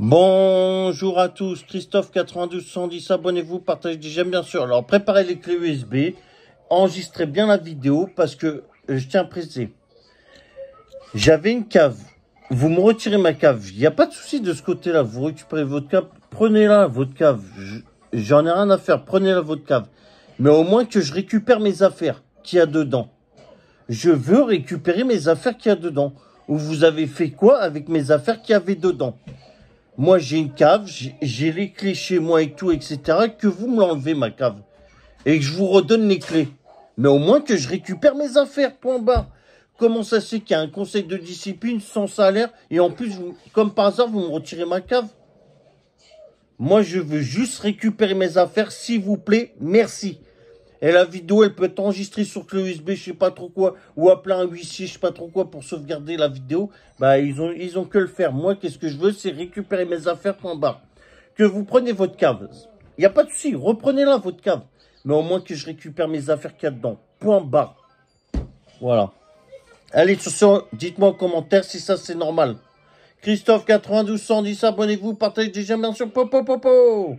Bonjour à tous, Christophe 92 110, abonnez-vous, partagez j'aime bien sûr. Alors préparez les clés USB, enregistrez bien la vidéo parce que euh, je tiens à préciser. J'avais une cave, vous me retirez ma cave, il n'y a pas de souci de ce côté-là, vous récupérez votre cave, prenez-la votre cave, j'en ai rien à faire, prenez-la votre cave. Mais au moins que je récupère mes affaires qu'il y a dedans. Je veux récupérer mes affaires qu'il y a dedans. Ou vous avez fait quoi avec mes affaires qu'il y avait dedans? Moi, j'ai une cave, j'ai les clés chez moi et tout, etc. Que vous me l'enlevez, ma cave. Et que je vous redonne les clés. Mais au moins que je récupère mes affaires, point bas. Comment ça se fait qu'il y a un conseil de discipline sans salaire et en plus, comme par hasard, vous me retirez ma cave? Moi, je veux juste récupérer mes affaires, s'il vous plaît. Merci. Et la vidéo, elle peut être enregistrée sur clé USB, je sais pas trop quoi, ou appeler un huissier, je sais pas trop quoi, pour sauvegarder la vidéo. Bah, ils ont, ils ont que le faire. Moi, qu'est-ce que je veux, c'est récupérer mes affaires, point barre. Que vous prenez votre cave. Il n'y a pas de souci, reprenez-la, votre cave. Mais au moins que je récupère mes affaires qu'il y a dedans. Point barre. Voilà. Allez, sur ce, dites-moi en commentaire si ça c'est normal. Christophe 92 110, abonnez-vous, partagez déjà bien sûr. Po, po, po, po.